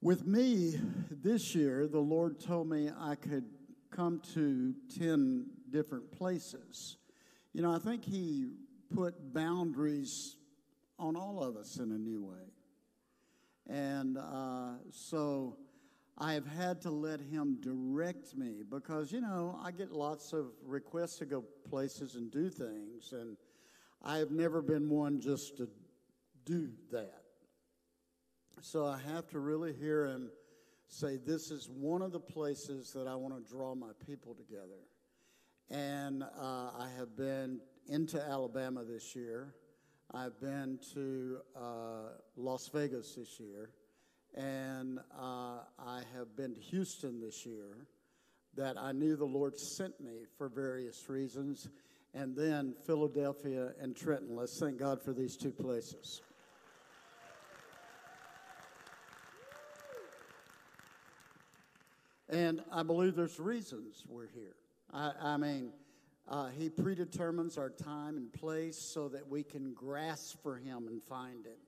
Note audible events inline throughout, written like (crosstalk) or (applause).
With me this year, the Lord told me I could come to 10 different places. You know, I think He put boundaries on all of us in a new way. And uh, so I have had to let Him direct me because, you know, I get lots of requests to go places and do things. And I have never been one just to do that. So I have to really hear him say, This is one of the places that I want to draw my people together. And uh, I have been into Alabama this year. I've been to uh, Las Vegas this year. And uh, I have been to Houston this year that I knew the Lord sent me for various reasons. And then Philadelphia and Trenton. Let's thank God for these two places. And I believe there's reasons we're here. I, I mean, uh, He predetermines our time and place so that we can grasp for Him and find Him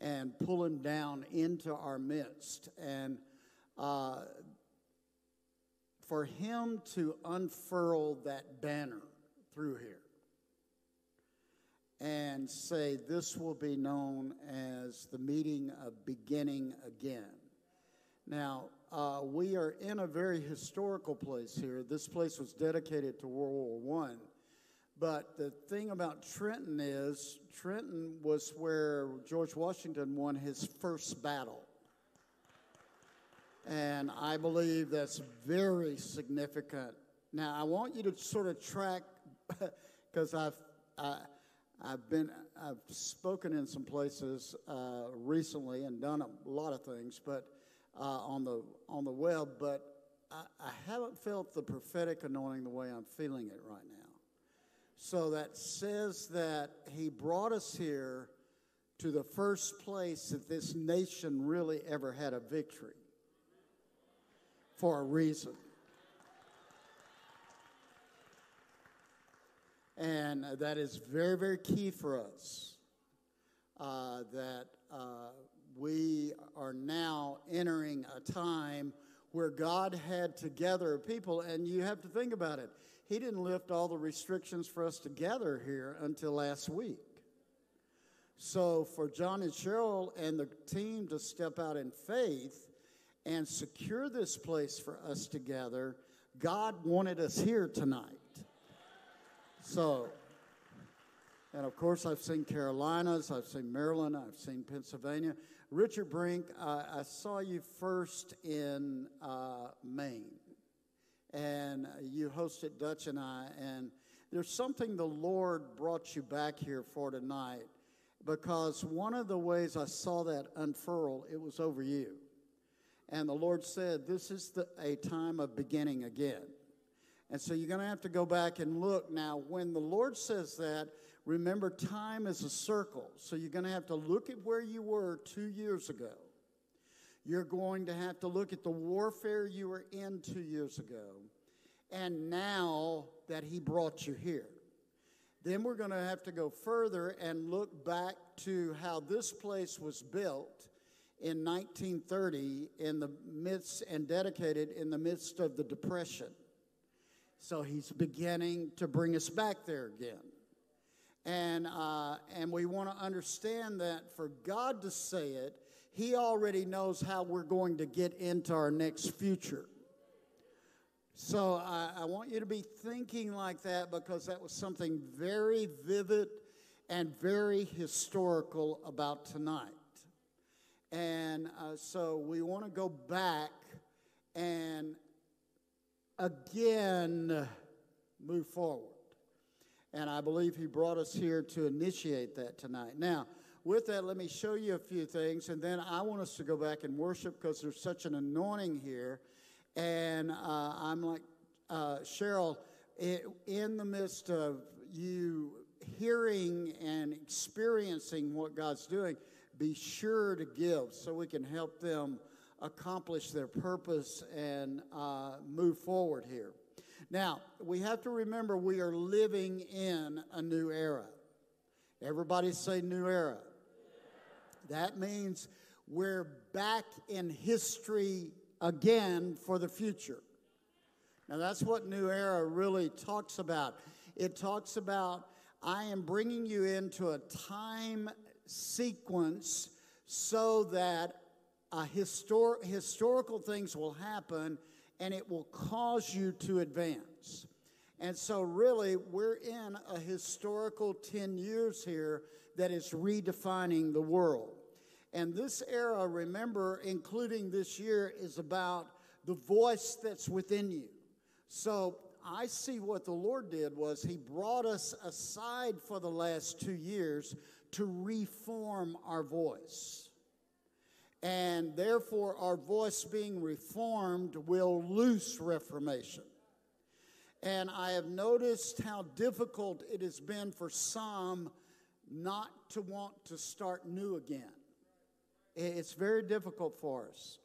and pull Him down into our midst. And uh, for Him to unfurl that banner through here and say, This will be known as the meeting of beginning again. Now, uh, we are in a very historical place here. This place was dedicated to World War I. But the thing about Trenton is, Trenton was where George Washington won his first battle. And I believe that's very significant. Now, I want you to sort of track, (laughs) because I've, I, I've been, I've spoken in some places uh, recently and done a lot of things, but uh, on the on the web, but I, I haven't felt the prophetic anointing the way I'm feeling it right now. So that says that He brought us here to the first place that this nation really ever had a victory for a reason. And that is very, very key for us. Uh, that uh, we are now entering a time where God had to gather people, and you have to think about it. He didn't lift all the restrictions for us to gather here until last week. So, for John and Sheryl and the team to step out in faith and secure this place for us to gather, God wanted us here tonight. So, and of course, I've seen Carolinas, I've seen Maryland, I've seen Pennsylvania. Richard Brink, uh, I saw you first in uh, Maine, and you hosted Dutch and I, and there's something the Lord brought you back here for tonight because one of the ways I saw that unfurl, it was over you. And the Lord said, This is the, a time of beginning again. And so you're going to have to go back and look. Now, when the Lord says that, Remember, time is a circle. So you're going to have to look at where you were two years ago. You're going to have to look at the warfare you were in two years ago. And now that He brought you here. Then we're going to have to go further and look back to how this place was built in 1930 in the midst and dedicated in the midst of the Depression. So he's beginning to bring us back there again. And, uh, and we want to understand that for God to say it, He already knows how we're going to get into our next future. So I, I want you to be thinking like that because that was something very vivid and very historical about tonight. And uh, so we want to go back and again move forward. And I believe he brought us here to initiate that tonight. Now, with that, let me show you a few things, and then I want us to go back and worship because there's such an anointing here. And uh, I'm like, uh, Sheryl, in the midst of you hearing and experiencing what God's doing, be sure to give so we can help them accomplish their purpose and uh, move forward here. Now, we have to remember we are living in a new era. Everybody say new era. That means we're back in history again for the future. Now, that's what New Era really talks about. It talks about I am bringing you into a time sequence so that uh, histor- historical things will happen and it will cause you to advance. And so, really, we're in a historical 10 years here that is redefining the world. And this era, remember, including this year, is about the voice that's within you. So I see what the Lord did was He brought us aside for the last two years to reform our voice. And therefore, our voice being reformed will loose reformation. And I have noticed how difficult it has been for some not to want to start new again. It's very difficult for us.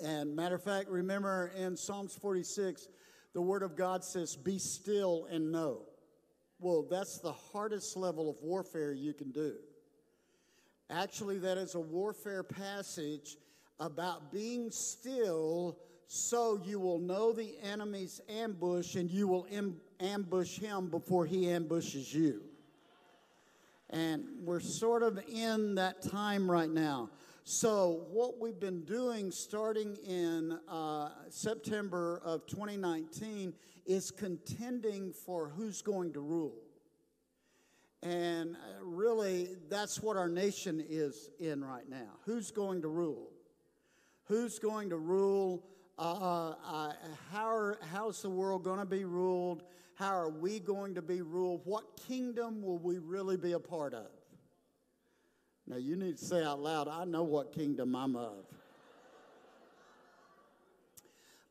And matter of fact, remember in Psalms 46, the Word of God says, Be still and know. Well, that's the hardest level of warfare you can do. Actually, that is a warfare passage about being still so you will know the enemy's ambush and you will ambush him before he ambushes you. And we're sort of in that time right now. So, what we've been doing starting in uh, September of 2019 is contending for who's going to rule. And uh, really, that's what our nation is in right now. Who's going to rule? Who's going to rule? Uh, uh, how are, how's the world going to be ruled? How are we going to be ruled? What kingdom will we really be a part of? Now, you need to say out loud, I know what kingdom I'm of.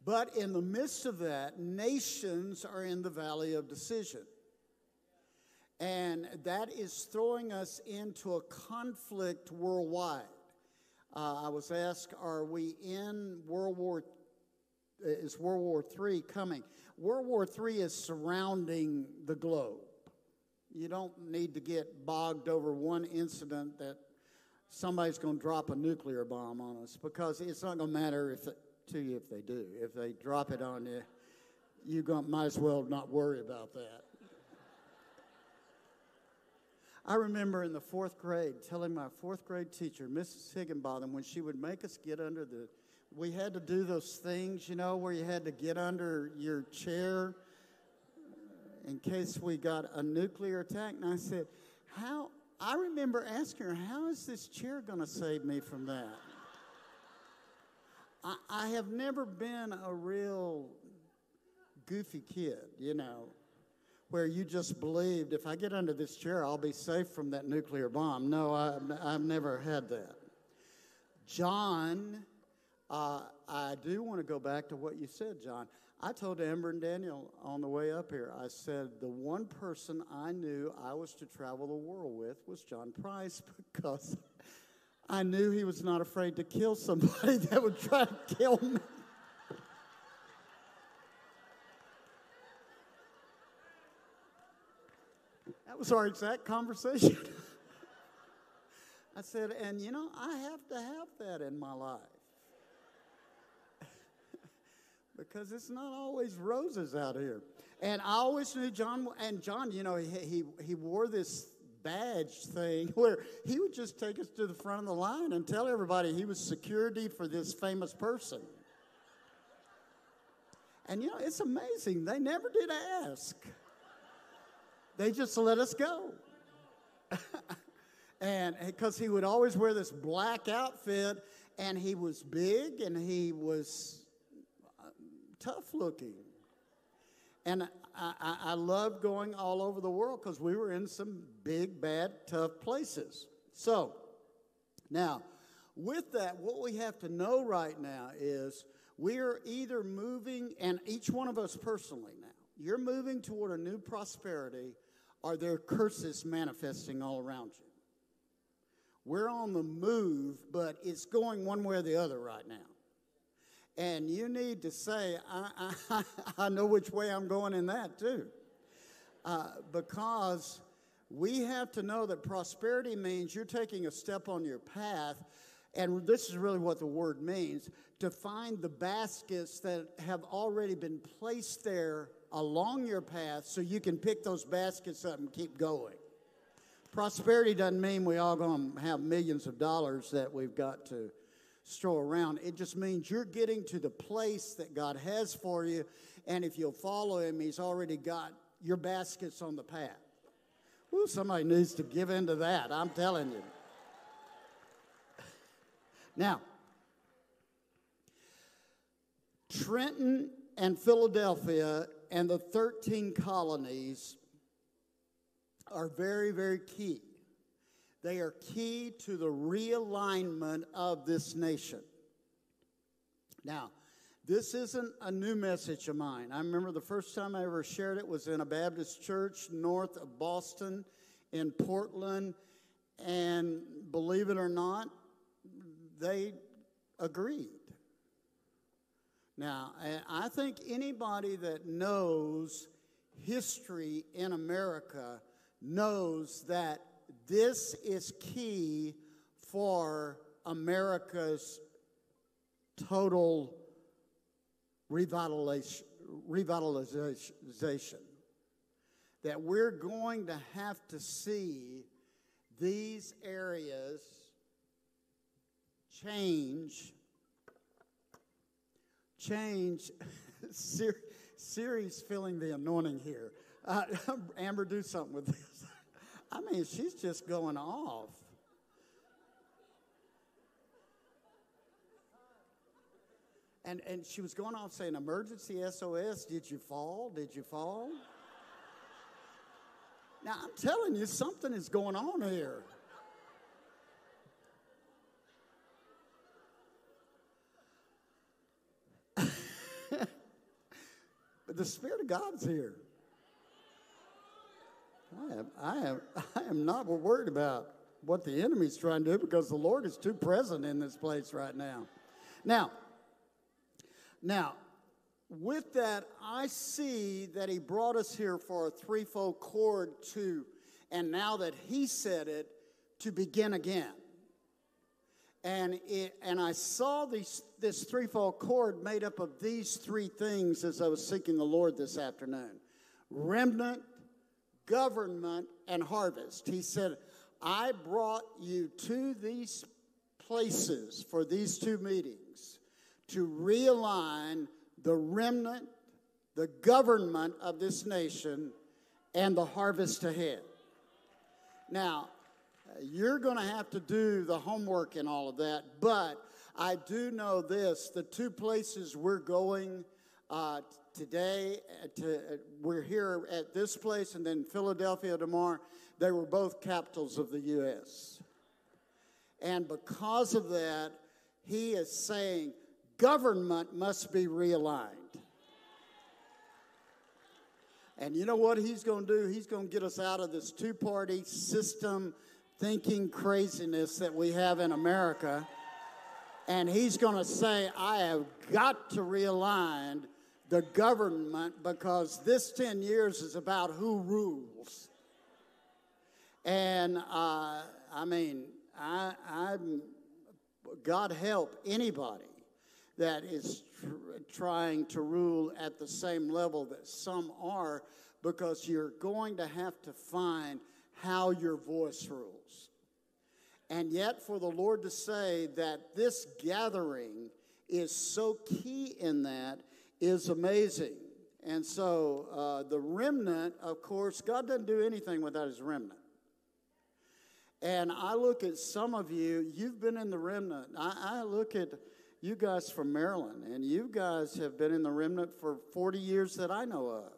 But in the midst of that, nations are in the valley of decision. And that is throwing us into a conflict worldwide. Uh, I was asked, are we in World War, is World War III coming? World War III is surrounding the globe. You don't need to get bogged over one incident that somebody's going to drop a nuclear bomb on us because it's not going to matter if to you if they do. If they drop it on you, you might as well not worry about that. I remember in the fourth grade telling my fourth grade teacher, Mrs. Higginbotham, when she would make us get under the, we had to do those things, you know, where you had to get under your chair in case we got a nuclear attack. And I said, How I remember asking her, How is this chair going to save me from that? I, I have never been a real goofy kid, you know, where you just believed if I get under this chair, I'll be safe from that nuclear bomb. No, I, I've never had that. John, uh, I do want to go back to what you said, John. I told Amber and Daniel on the way up here, I said, the one person I knew I was to travel the world with was John Price (laughs) because I knew he was not afraid to kill somebody (laughs) that would try to kill me. Was our exact conversation. I said, and you know, I have to have that in my life because it's not always roses out here. And I always knew John, and John, you know, he, he, he wore this badge thing (laughs) where he would just take us to the front of the line and tell everybody he was security for this famous person. And you know, it's amazing. They never did ask, they just let us go. (laughs) and eh, because he would always wear this black outfit, and he was big and he was uh, tough looking. And I, I, I love going all over the world because we were in some big, bad, tough places. So, now, with that, what we have to know right now is we are either moving, and each one of us personally now, you're moving toward a new prosperity, or there curses manifesting all around you. We're on the move, but it's going one way or the other right now. And you need to say, I, I, (laughs) I know which way I'm going in that too. Uh, because we have to know that prosperity means you're taking a step on your path and this is really what the word means to find the baskets that have already been placed there along your path so you can pick those baskets up and keep going. Prosperity doesn't mean we all going to have millions of dollars that we've got to stroll around. It just means you're getting to the place that God has for you, and if you'll follow Him, He's already got your baskets on the path. Ooh, somebody needs to give into that, I'm telling you. Now, Trenton and Philadelphia and the 13 colonies are very, very key. They are key to the realignment of this nation. Now, this isn't a new message of mine. I remember the first time I ever shared it was in a Baptist church north of Boston in Portland. And believe it or not, they agreed. Now, I think anybody that knows history in America knows that this is key for America's total revitalization. That we're going to have to see these areas change change. Siri's feeling the anointing here. Uh, (laughs) Amber, do something with this. (laughs) I mean, she's just going off. And, and she was going off saying, Emergency SOS, did you fall? Did you fall? Now, I'm telling you, something is going on here. The Spirit of God's here. I am, I am, (laughs) I am not worried about what the enemy's trying to do because the Lord is too present in this place right now. Now, now, with that, I see that He brought us here for a threefold cord to, and now that He said it, to begin again. And, it, and I saw these, this threefold cord made up of these three things as I was seeking the Lord this afternoon remnant, government, and harvest. He said, I brought you to these places for these two meetings to realign the remnant, the government of this nation, and the harvest ahead. Now, you're going to have to do the homework and all of that, but I do know this the two places we're going uh, today, uh, to, uh, we're here at this place and then Philadelphia tomorrow, they were both capitals of the U.S. And because of that, he is saying government must be realigned. And you know what he's going to do? He's going to get us out of this two party system thinking craziness that we have in America. And he's going to say, I have got to realign the government because this 10 years is about who rules. And uh, I mean, I, I'm, God help anybody that is tr- trying to rule at the same level that some are because you're going to have to find how your voice rules. And yet, for the Lord to say that this gathering is so key in that is amazing. And so, uh, the remnant, of course, God doesn't do anything without his remnant. And I look at some of you, you've been in the remnant. I, I look at you guys from Maryland, and you guys have been in the remnant for 40 years that I know of.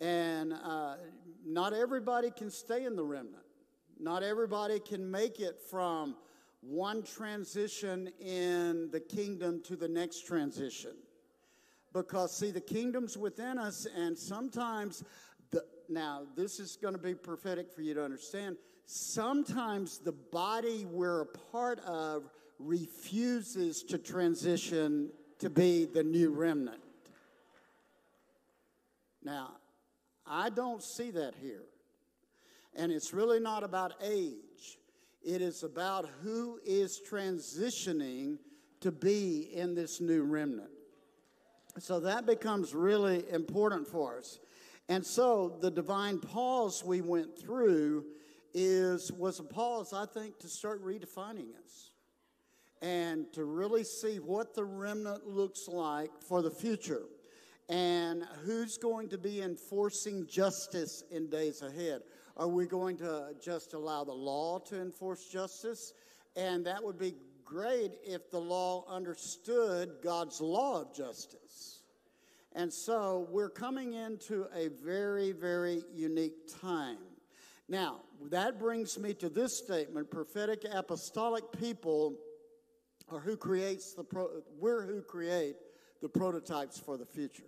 And uh, not everybody can stay in the remnant. Not everybody can make it from one transition in the kingdom to the next transition. Because, see, the kingdom's within us, and sometimes, the, now, this is going to be prophetic for you to understand. Sometimes the body we're a part of refuses to transition to be the new remnant. Now, I don't see that here. And it's really not about age, It is about who is transitioning to be in this new remnant. So that becomes really important for us. And so the divine pause we went through is was a pause, I think, to start redefining us and to really see what the remnant looks like for the future and who's going to be enforcing justice in days ahead. Are we going to just allow the law to enforce justice? And that would be great if the law understood God's law of justice. And so we're coming into a very, very unique time. Now, that brings me to this statement prophetic apostolic people are who creates the pro, we're who create the prototypes for the future.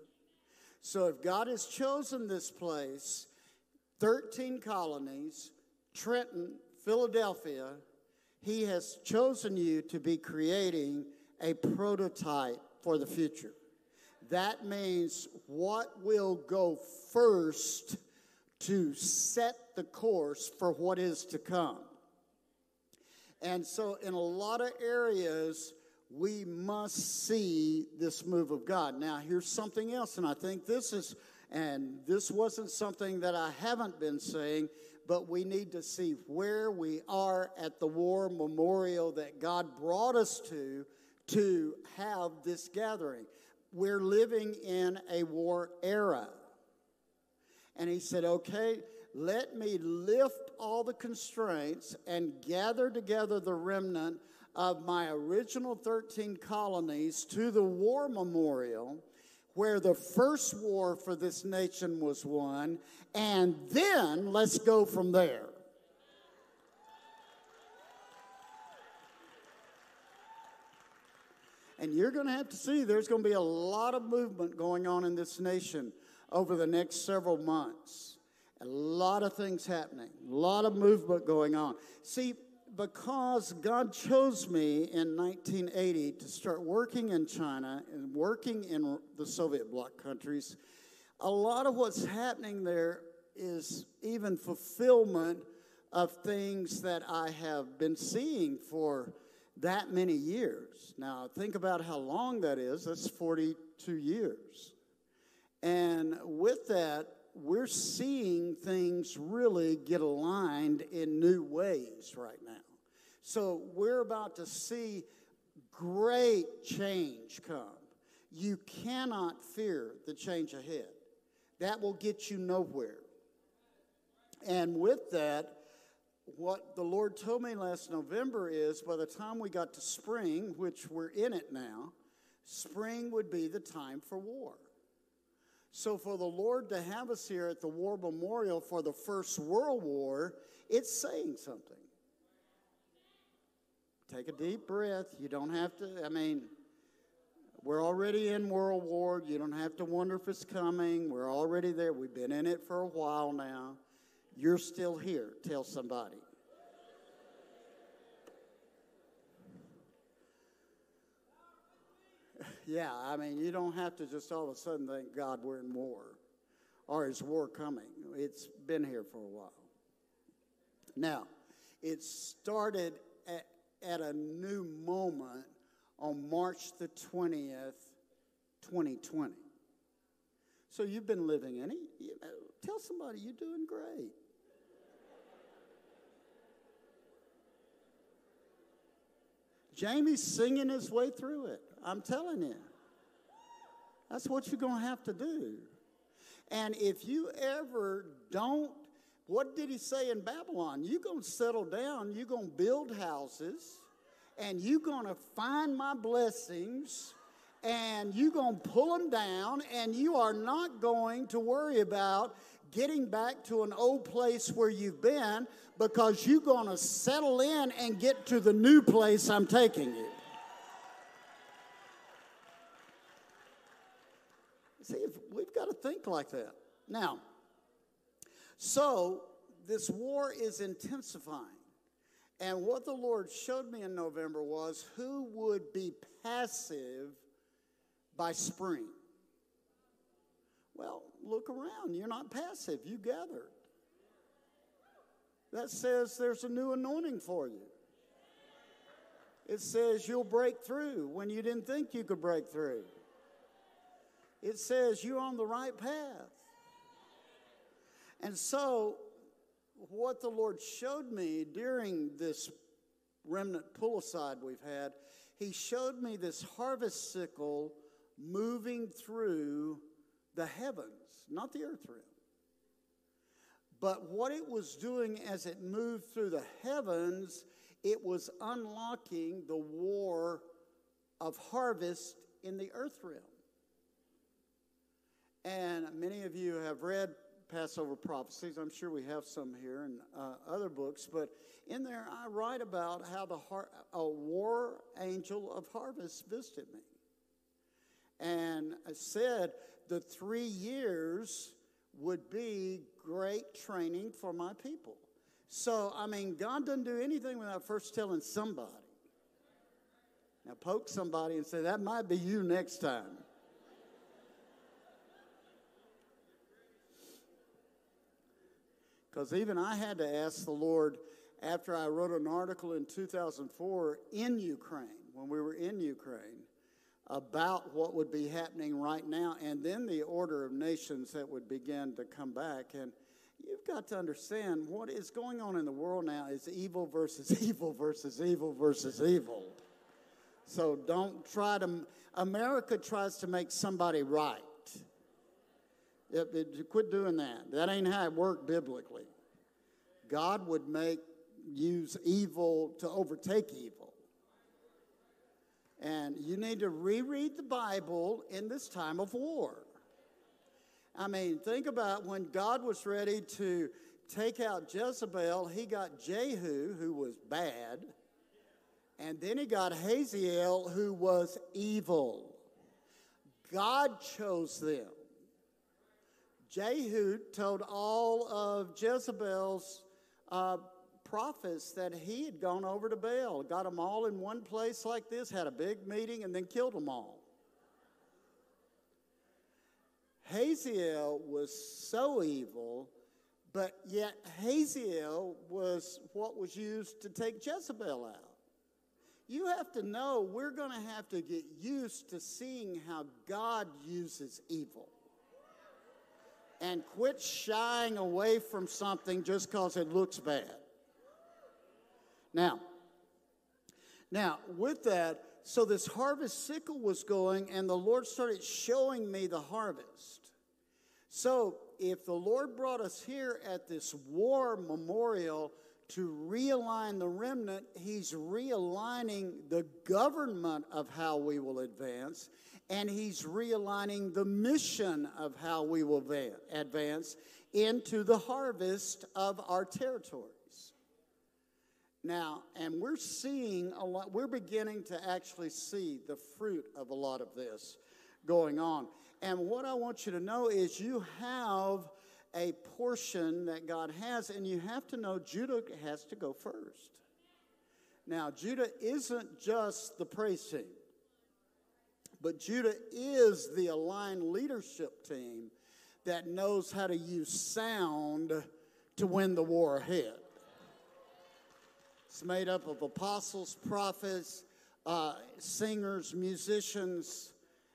So if God has chosen this place, 13 colonies, Trenton, Philadelphia, he has chosen you to be creating a prototype for the future. That means what will go first to set the course for what is to come. And so, in a lot of areas, we must see this move of God. Now, here's something else, and I think this is, and this wasn't something that I haven't been saying, but we need to see where we are at the war memorial that God brought us to to have this gathering. We're living in a war era. And he said, okay, let me lift all the constraints and gather together the remnant of my original 13 colonies to the war memorial where the first war for this nation was won, and then let's go from there. And you're going to have to see there's going to be a lot of movement going on in this nation over the next several months. A lot of things happening, a lot of movement going on. See, because God chose me in 1980 to start working in China and working in the Soviet bloc countries, a lot of what's happening there is even fulfillment of things that I have been seeing for that many years. Now, think about how long that is. That's 42 years. And with that, we're seeing things really get aligned in new ways right now. So we're about to see great change come. You cannot fear the change ahead, that will get you nowhere. And with that, what the Lord told me last November is by the time we got to spring, which we're in it now, spring would be the time for war. So, for the Lord to have us here at the War Memorial for the First World War, it's saying something. Take a deep breath. You don't have to, I mean, we're already in World War. You don't have to wonder if it's coming. We're already there. We've been in it for a while now. You're still here. Tell somebody. Yeah, I mean, you don't have to just all of a sudden thank God, we're in war or is war coming? It's been here for a while. Now, it started at, at a new moment on March the 20th, 2020. So you've been living in it. You know, tell somebody you're doing great. Jamie's singing his way through it. I'm telling you. That's what you're going to have to do. And if you ever don't, what did he say in Babylon? You're going to settle down, you're going to build houses, and you're going to find my blessings, and you're going to pull them down, and you are not going to worry about getting back to an old place where you've been because you're going to settle in and get to the new place I'm taking you. See, we've got to think like that. Now, so this war is intensifying. And what the Lord showed me in November was who would be passive by spring. Well, look around. You're not passive, you gathered. That says there's a new anointing for you. It says you'll break through when you didn't think you could break through. It says you're on the right path. And so, what the Lord showed me during this remnant pull aside we've had, He showed me this harvest sickle moving through the heavens, not the earth realm. But what it was doing as it moved through the heavens, it was unlocking the war of harvest in the earth realm. And many of you have read Passover prophecies. I'm sure we have some here and uh, other books, but in there I write about how the har- a war angel of harvest visited me. And said the three years would be great training for my people. So, I mean, God doesn't do anything without first telling somebody. Now, poke somebody and say, that might be you next time. Because even I had to ask the Lord after I wrote an article in 2004 in Ukraine, when we were in Ukraine, about what would be happening right now, and then the order of nations that would begin to come back. And you've got to understand what is going on in the world now is evil versus (laughs) evil versus evil versus evil. So don't try to, America tries to make somebody right. It, it, quit doing that. That ain't how it worked biblically. God would make use evil to overtake evil. And you need to reread the Bible in this time of war. I mean, think about when God was ready to take out Jezebel, he got Jehu, who was bad, and then he got Hazael, who was evil. God chose them. Jehu told all of Jezebel's uh, prophets that he had gone over to Baal, got them all in one place like this, had a big meeting, and then killed them all. Hazael was so evil, but yet Hazael was what was used to take Jezebel out. You have to know we're going to have to get used to seeing how God uses evil and quit shying away from something just because it looks bad. Now, now with that, so this harvest sickle was going, and the Lord started showing me the harvest. So if the Lord brought us here at this war memorial to realign the remnant, He's realigning the government of how we will advance and he's realigning the mission of how we will advance into the harvest of our territories. Now, and we're seeing a lot, we're beginning to actually see the fruit of a lot of this going on. And what I want you to know is you have a portion that God has, and you have to know Judah has to go first. Now, Judah isn't just the praise team. But Judah is the aligned leadership team that knows how to use sound to win the war ahead. It's made up of apostles, prophets, uh, singers, musicians,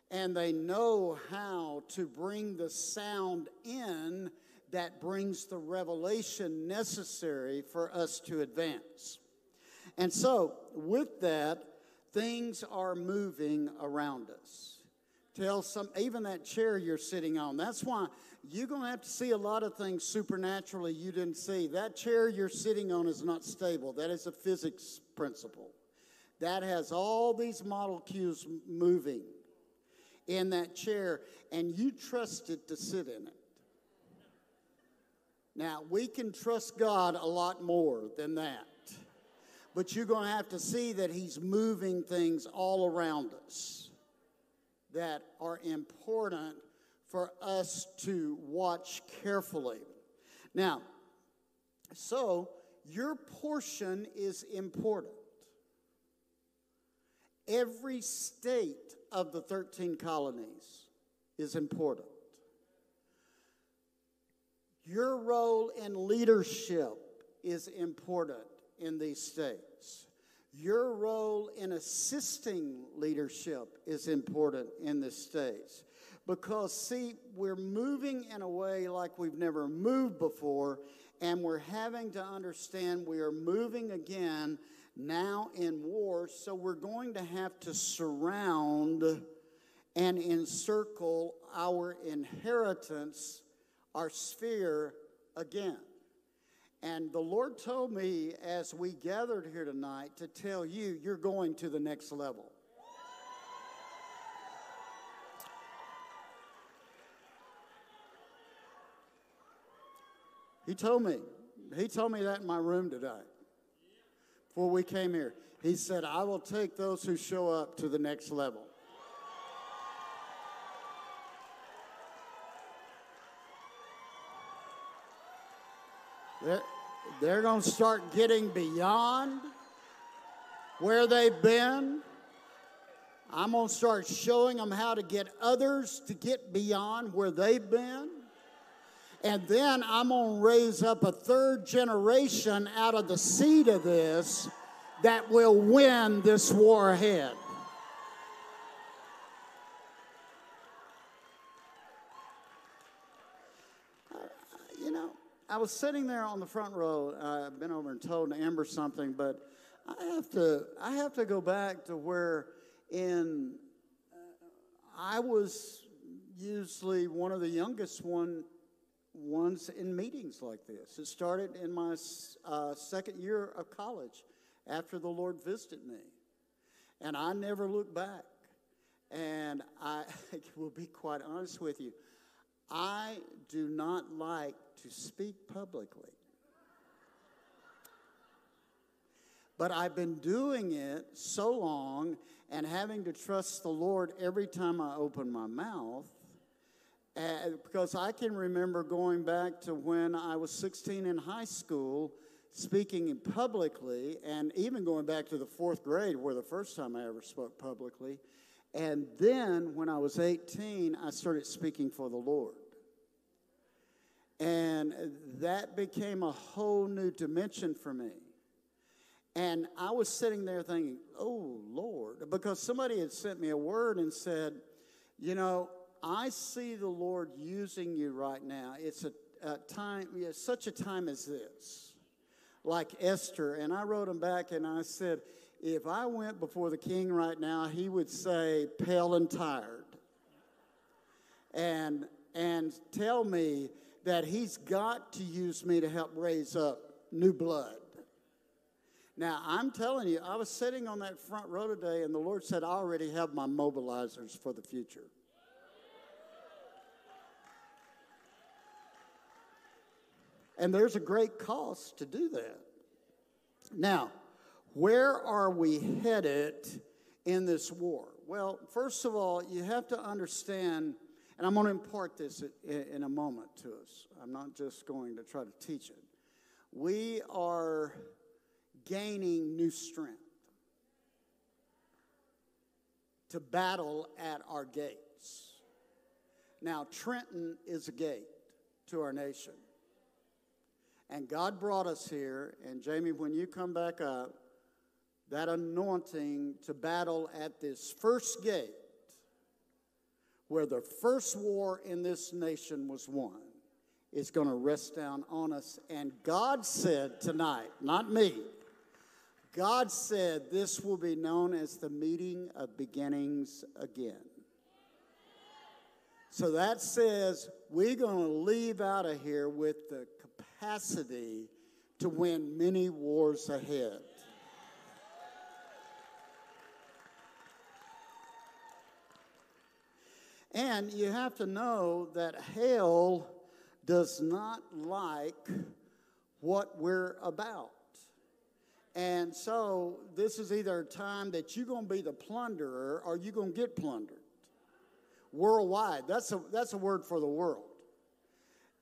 and they know how to bring the sound in that brings the revelation necessary for us to advance. And so, with that, things are moving around us. Tell some, even that chair you're sitting on. That's why you're going to have to see a lot of things supernaturally you didn't see. That chair you're sitting on is not stable. That is a physics principle. That has all these molecules moving in that chair, and you trust it to sit in it. Now, we can trust God a lot more than that but you're going to have to see that He's moving things all around us that are important for us to watch carefully. Now, so your portion is important. Every state of the 13 colonies is important. Your role in leadership is important in these states. Your role in assisting leadership is important in the States Because, see, we're moving in a way like we've never moved before, and we're having to understand we are moving again now in war, so we're going to have to surround and encircle our inheritance, our sphere again. And the Lord told me as we gathered here tonight to tell you, you're going to the next level. He told me, he told me that in my room today before we came here. He said, I will take those who show up to the next level. They're, they're going to start getting beyond where they've been. I'm going to start showing them how to get others to get beyond where they've been. And then I'm going to raise up a third generation out of the seed of this that will win this war ahead. You know, I was sitting there on the front row. I've been over and told Amber something, but I have to I have to go back to where in uh, I was usually one of the youngest one ones in meetings like this. It started in my uh, second year of college after the Lord visited me. And I never looked back. And I (laughs) will be quite honest with you. I do not like to speak publicly. But I've been doing it so long and having to trust the Lord every time I open my mouth uh, because I can remember going back to when I was 16 in high school, speaking publicly, and even going back to the fourth grade, where the first time I ever spoke publicly. And then when I was 18, I started speaking for the Lord. And that became a whole new dimension for me. And I was sitting there thinking, oh, Lord, because somebody had sent me a word and said, you know, I see the Lord using you right now. It's a, a time, such a time as this, like Esther. And I wrote him back and I said, if I went before the king right now, he would say, pale and tired. And, and tell me that he's got to use me to help raise up new blood. Now, I'm telling you, I was sitting on that front row today, and the Lord said, I already have my mobilizers for the future. And there's a great cost to do that. Now, where are we headed in this war? Well, first of all, you have to understand, and I'm going to impart this in a moment to us. I'm not just going to try to teach it. We are gaining new strength to battle at our gates. Now, Trenton is a gate to our nation. And God brought us here. And Jamie, when you come back up, that anointing to battle at this first gate, where the first war in this nation was won, is going to rest down on us. And God said tonight, not me, God said this will be known as the meeting of beginnings again. So that says we're going to leave out of here with the capacity to win many wars ahead. And you have to know that hell does not like what we're about. And so this is either a time that you're going to be the plunderer or you're going to get plundered. Worldwide. That's a, that's a word for the world.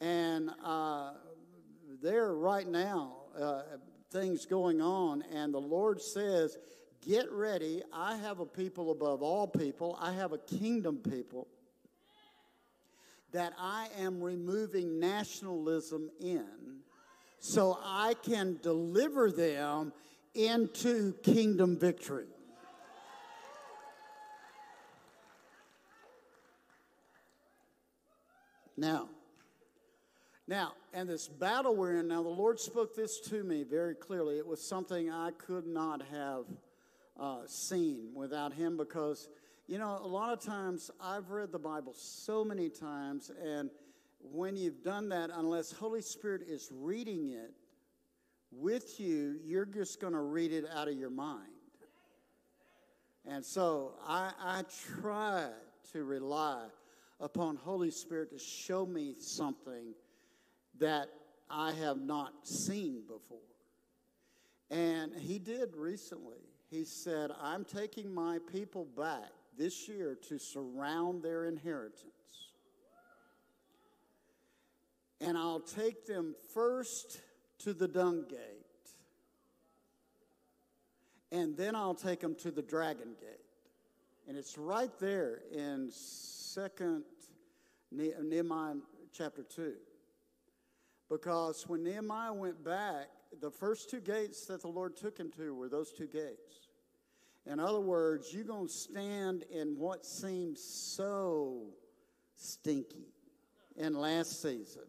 And uh, there right now, uh, things going on, and the Lord says, Get ready. I have a people above all people, I have a kingdom people that I am removing nationalism in so I can deliver them into kingdom victory. Now, now, and this battle we're in now, the Lord spoke this to me very clearly. It was something I could not have uh, seen without Him because, you know, a lot of times I've read the Bible so many times, and when you've done that, unless Holy Spirit is reading it with you, you're just going to read it out of your mind. And so I, I try to rely upon Holy Spirit to show me something that I have not seen before. And he did recently. He said, I'm taking my people back this year to surround their inheritance. And I'll take them first to the dung gate. And then I'll take them to the dragon gate. And it's right there in Second Nehemiah chapter 2. Because when Nehemiah went back, the first two gates that the Lord took him to were those two gates. In other words, you're going to stand in what seems so stinky in last season,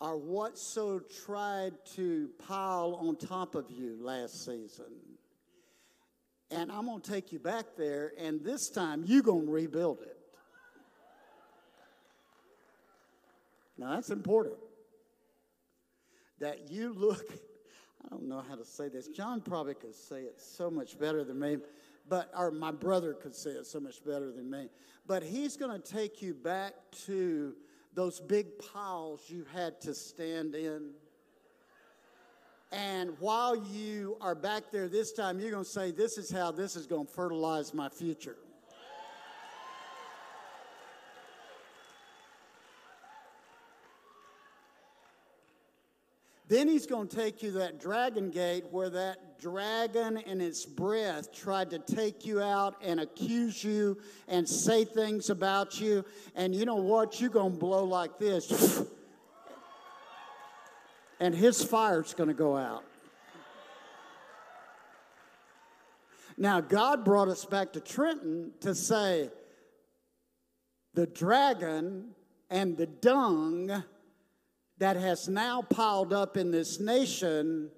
or what so tried to pile on top of you last season. And I'm going to take you back there, and this time you're going to rebuild it. Now, that's important. That you look, I don't know how to say this. John probably could say it so much better than me, but, or my brother could say it so much better than me. But he's going to take you back to those big piles you had to stand in. And while you are back there this time, you're going to say, This is how this is going to fertilize my future. Then he's going to take you to that dragon gate where that dragon in its breath tried to take you out and accuse you and say things about you. And you know what? You're going to blow like this. (laughs) and his fire's going to go out. Now, God brought us back to Trenton to say the dragon and the dung that has now piled up in this nation,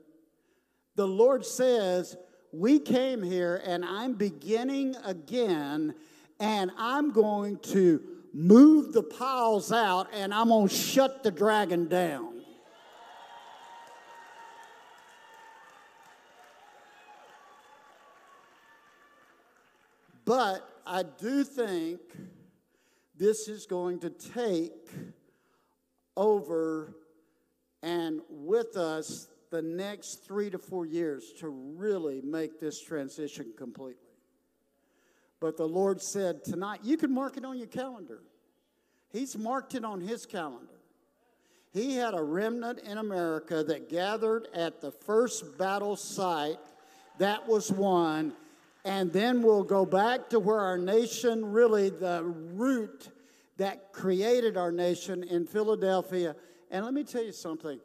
the Lord says, We came here and I'm beginning again, and I'm going to move the piles out and I'm going to shut the dragon down. But I do think this is going to take over and with us the next three to four years to really make this transition completely. But the Lord said tonight, you can mark it on your calendar. He's marked it on his calendar. He had a remnant in America that gathered at the first battle site that was won. And then we'll go back to where our nation really, the root that created our nation in Philadelphia. And let me tell you something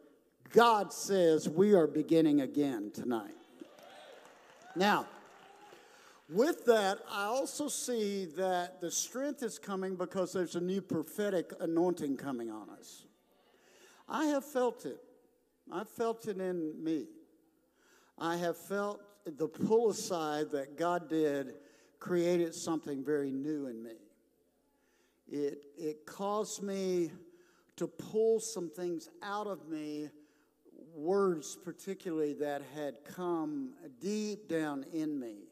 God says we are beginning again tonight. Now, with that, I also see that the strength is coming because there's a new prophetic anointing coming on us. I have felt it. I felt it in me. I have felt the pull aside that God did created something very new in me. It, it caused me to pull some things out of me, words particularly that had come deep down in me.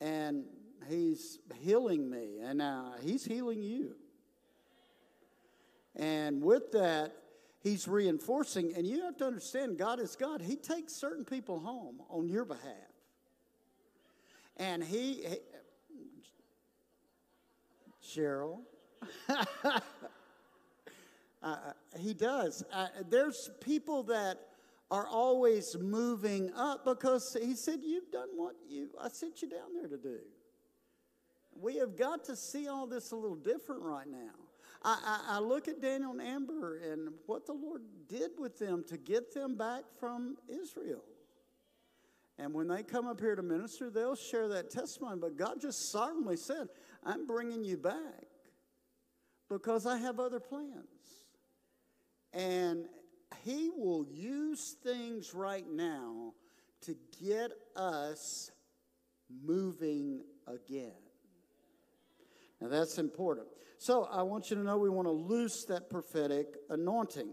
And He's healing me, and uh, He's healing you. And with that, He's reinforcing, and you have to understand God is God. He takes certain people home on your behalf. And He, he Sheryl, (laughs) uh, he does. Uh, there's people that are always moving up because he said, You've done what you, I sent you down there to do. We have got to see all this a little different right now. I, I, I look at Daniel and Amber and what the Lord did with them to get them back from Israel. And when they come up here to minister, they'll share that testimony. But God just sovereignly said, I'm bringing you back because I have other plans. And He will use things right now to get us moving again. Now that's important. So I want you to know we want to loose that prophetic anointing.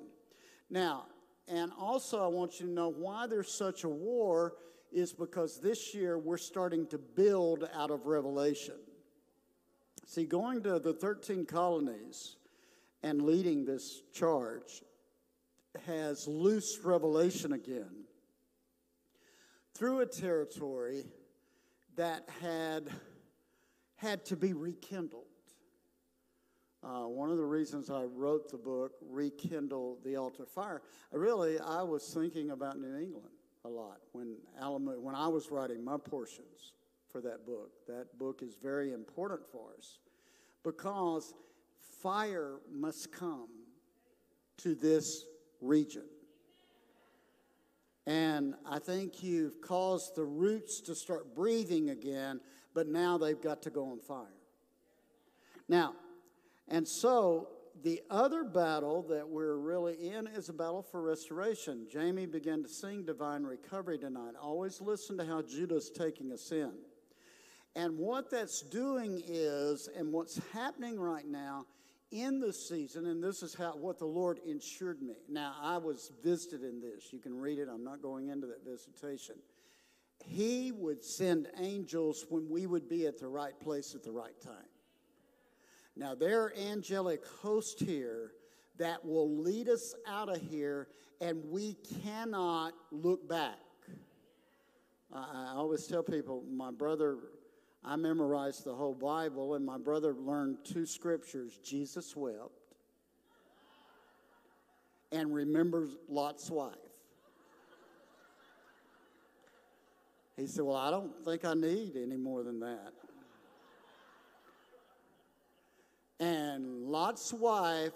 Now, and also I want you to know why there's such a war is because this year we're starting to build out of revelation. See, going to the 13 colonies and leading this charge has loosed revelation again through a territory that had had to be rekindled. Uh, one of the reasons I wrote the book, Rekindle the Altar Fire, really, I was thinking about New England a lot when, Alamo, when I was writing my portions for that book. That book is very important for us because fire must come to this region. And I think you've caused the roots to start breathing again, but now they've got to go on fire. Now, and so the other battle that we're really in is a battle for restoration. Jamie began to sing Divine Recovery tonight. Always listen to how Judah's taking us in. And what that's doing is, and what's happening right now in the season, and this is how what the Lord ensured me. Now, I was visited in this. You can read it. I'm not going into that visitation. He would send angels when we would be at the right place at the right time. Now, there are angelic hosts here that will lead us out of here, and we cannot look back. I always tell people, my brother, I memorized the whole Bible, and my brother learned two scriptures Jesus wept and remembers Lot's wife. He said, Well, I don't think I need any more than that. And Lot's wife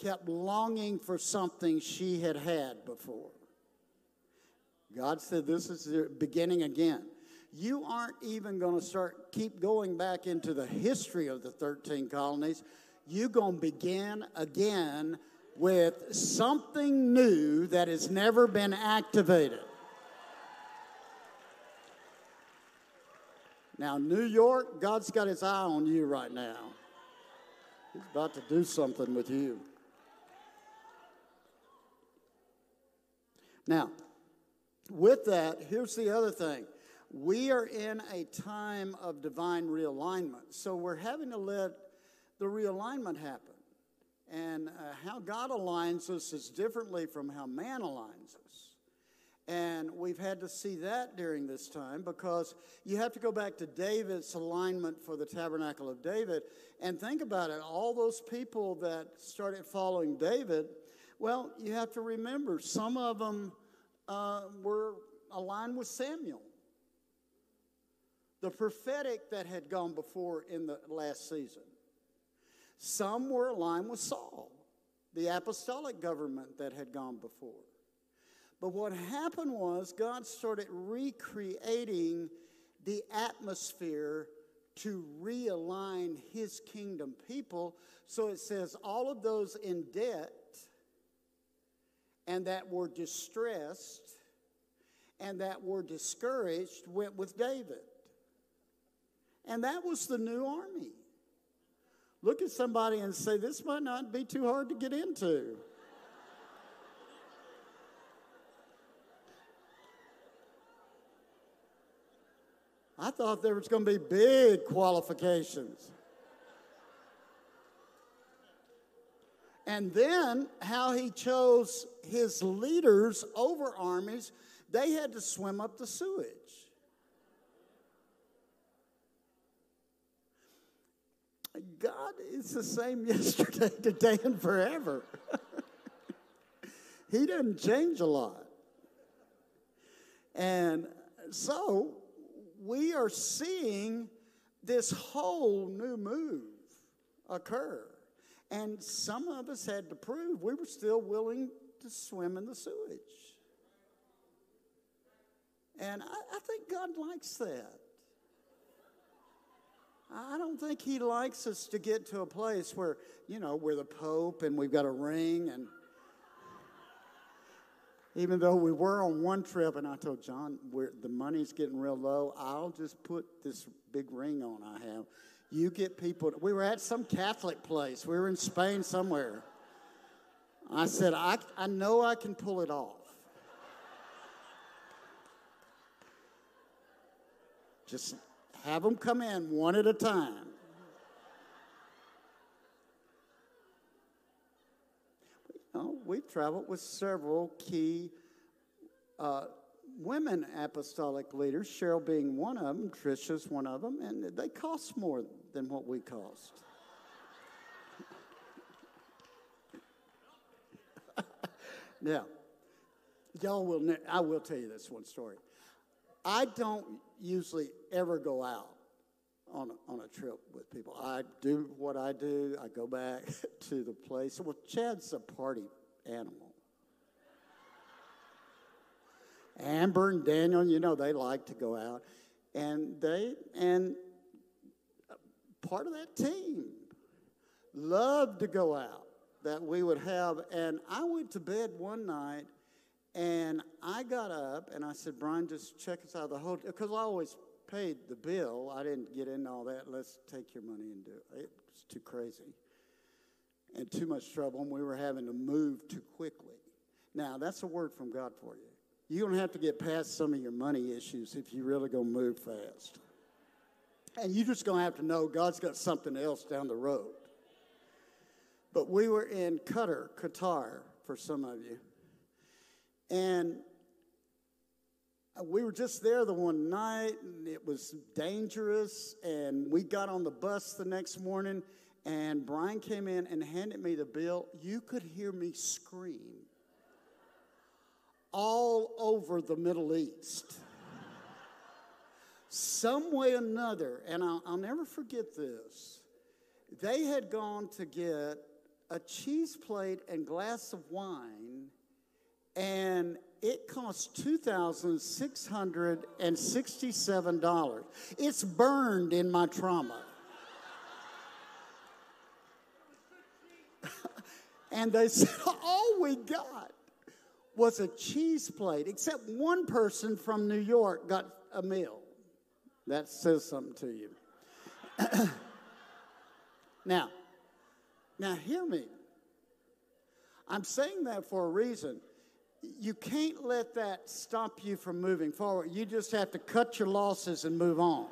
kept longing for something she had had before. God said, This is the beginning again. You aren't even going to start, keep going back into the history of the 13 colonies. You're going to begin again with something new that has never been activated. Now, New York, God's got his eye on you right now. He's about to do something with you. Now, with that, here's the other thing. We are in a time of divine realignment. So we're having to let the realignment happen. And uh, how God aligns us is differently from how man aligns us. And we've had to see that during this time because you have to go back to David's alignment for the tabernacle of David and think about it. All those people that started following David, well, you have to remember some of them uh, were aligned with Samuel, the prophetic that had gone before in the last season. Some were aligned with Saul, the apostolic government that had gone before. But what happened was God started recreating the atmosphere to realign his kingdom people. So it says, all of those in debt and that were distressed and that were discouraged went with David. And that was the new army. Look at somebody and say, This might not be too hard to get into. I thought there was going to be big qualifications. And then how he chose his leaders over armies, they had to swim up the sewage. Is the same (laughs) yesterday, today, and forever. (laughs) he doesn't change a lot. And so we are seeing this whole new move occur. And some of us had to prove we were still willing to swim in the sewage. And I, I think God likes that. I don't think He likes us to get to a place where, you know, we're the Pope and we've got a ring and even though we were on one trip, and I told John, the money's getting real low, I'll just put this big ring on I have. You get people, we were at some Catholic place, we were in Spain somewhere. I said, I, I know I can pull it off. Just have them come in one at a time. We've traveled with several key uh, women apostolic leaders, Sheryl being one of them, Trisha's one of them, and they cost more than what we cost. (laughs) now, y'all will, ne- I will tell you this one story. I don't usually ever go out on a, on a trip with people. I do what I do. I go back (laughs) to the place. Well, Chad's a party animal. Amber and Daniel, you know, they like to go out, and they and part of that team loved to go out that we would have. And I went to bed one night, and I got up and I said, Brian, just check us out of the hotel because I always paid the bill. I didn't get into all that. Let's take your money and do it. It was too crazy and too much trouble, and we were having to move too quickly. Now, that's a word from God for you. You're going to have to get past some of your money issues if you really to move fast. And you're just going to have to know God's got something else down the road. But we were in Qatar, Qatar, for some of you. And we were just there the one night, and it was dangerous. And we got on the bus the next morning, and Brian came in and handed me the bill. You could hear me scream all over the Middle East. Some way or another, and I'll, I'll never forget this, they had gone to get a cheese plate and glass of wine, and it cost $2,667. It's burned in my trauma. (laughs) and they said, (laughs) All we got was a cheese plate, except one person from New York got a meal. That says something to you. (coughs) now, now hear me. I'm saying that for a reason you can't let that stop you from moving forward. You just have to cut your losses and move on.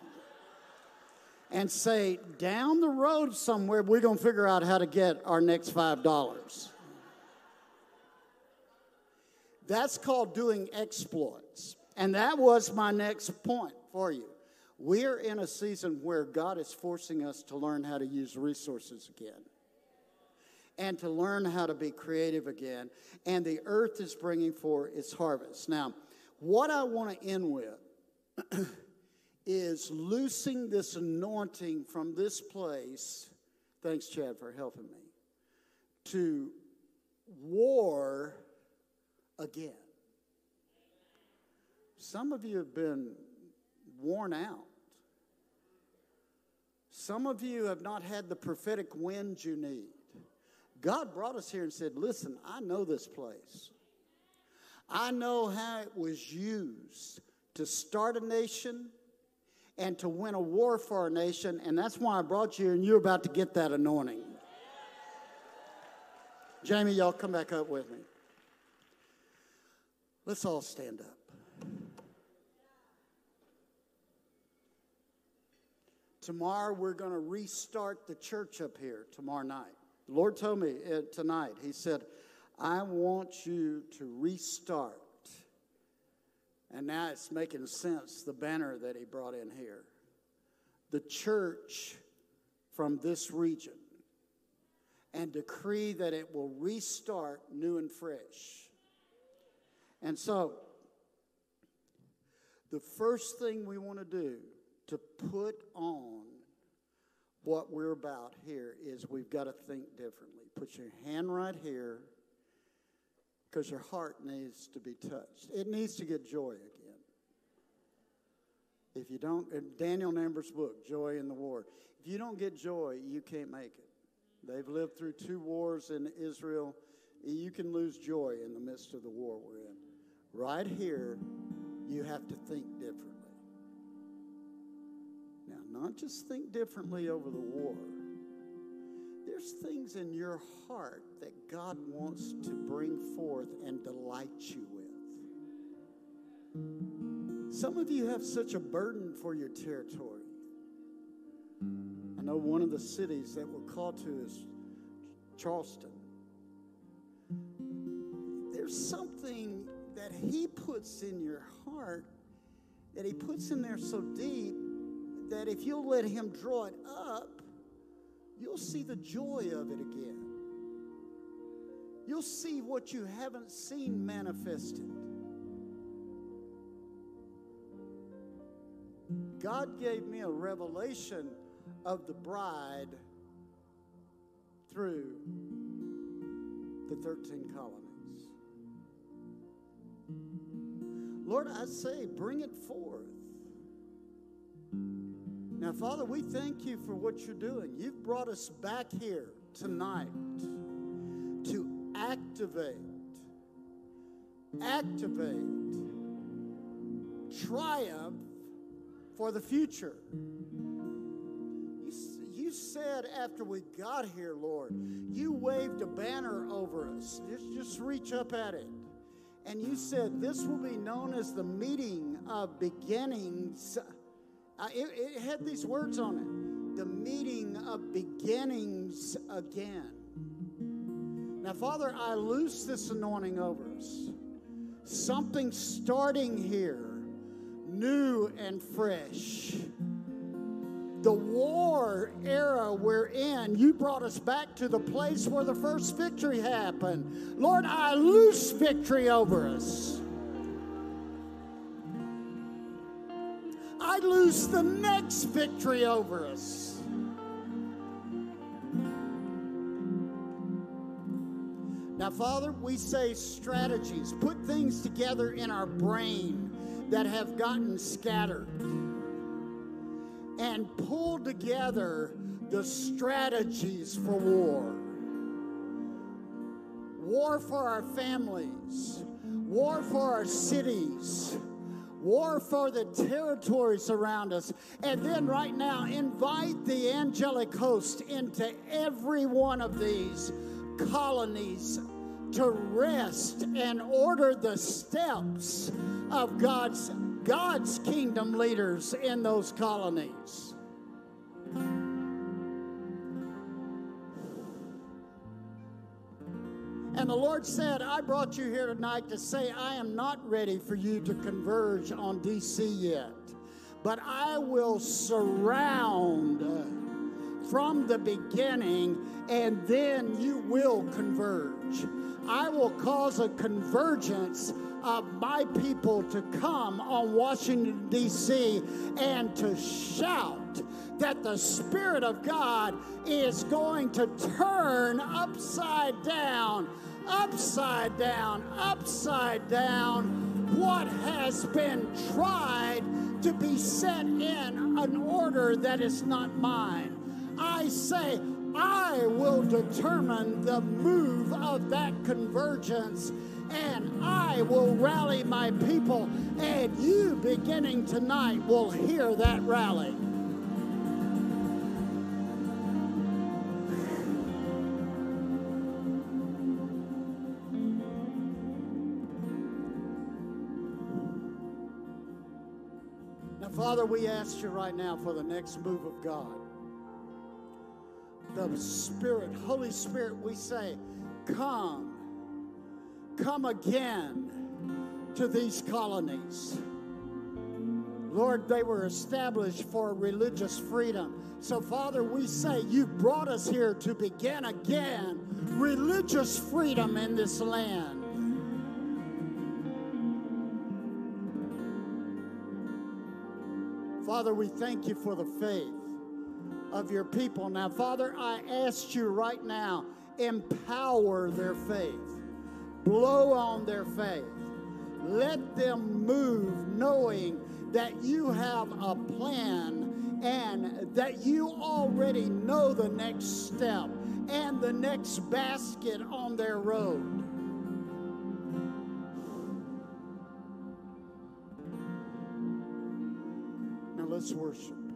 And say, down the road somewhere, we're going to figure out how to get our next $5. That's called doing exploits. And that was my next point for you. We're in a season where God is forcing us to learn how to use resources again and to learn how to be creative again. And the earth is bringing forth its harvest. Now, what I want to end with (clears throat) is loosing this anointing from this place. Thanks, Chad, for helping me. To war again. Some of you have been worn out. Some of you have not had the prophetic wind you need. God brought us here and said, Listen, I know this place. I know how it was used to start a nation and to win a war for a nation, and that's why I brought you here, and you're about to get that anointing. Jamie, y'all come back up with me. Let's all stand up. Tomorrow, we're going to restart the church up here tomorrow night. The Lord told me tonight, He said, I want you to restart. And now it's making sense, the banner that He brought in here. The church from this region and decree that it will restart new and fresh. And so, the first thing we want to do to put on what we're about here is we've got to think differently. Put your hand right here because your heart needs to be touched. It needs to get joy again. If you don't, Daniel and Amber's book, Joy in the War. If you don't get joy, you can't make it. They've lived through two wars in Israel. You can lose joy in the midst of the war we're in. Right here, you have to think differently. Not just think differently over the war. There's things in your heart that God wants to bring forth and delight you with. Some of you have such a burden for your territory. I know one of the cities that we're called to is Charleston. There's something that He puts in your heart, that He puts in there so deep, that if you'll let Him draw it up, you'll see the joy of it again. You'll see what you haven't seen manifested. God gave me a revelation of the bride through the 13 colonies. Lord, I say, bring it forth. Now, Father, we thank you for what you're doing. You've brought us back here tonight to activate, activate triumph for the future. You, you said after we got here, Lord, you waved a banner over us. Just, just reach up at it. And you said, This will be known as the meeting of beginnings. Uh, it, it had these words on it the meeting of beginnings again. Now, Father, I loose this anointing over us. Something starting here new and fresh. The war era we're in, you brought us back to the place where the first victory happened. Lord, I loose victory over us. I lose the next victory over us. Now, Father, we say strategies, put things together in our brain that have gotten scattered and pull together the strategies for war. War for our families, war for our cities, war for the territories around us. And then, right now, invite the angelic host into every one of these colonies to rest and order the steps of God's, God's kingdom leaders in those colonies. And the Lord said, I brought you here tonight to say, I am not ready for you to converge on DC yet, but I will surround from the beginning, and then you will converge. I will cause a convergence of my people to come on Washington, D.C., and to shout that the Spirit of God is going to turn upside down, upside down, upside down what has been tried to be set in an order that is not mine. I say, I will determine the move of that convergence and I will rally my people, and you beginning tonight will hear that rally. Father, we ask you right now for the next move of God the Spirit, Holy Spirit, we say, Come, come again to these colonies. Lord, they were established for religious freedom. So, Father, we say you brought us here to begin again religious freedom in this land. Father, we thank you for the faith of your people. Now, Father, I ask you right now, empower their faith, blow on their faith. Let them move knowing that you have a plan and that you already know the next step and the next basket on their road. Let's worship.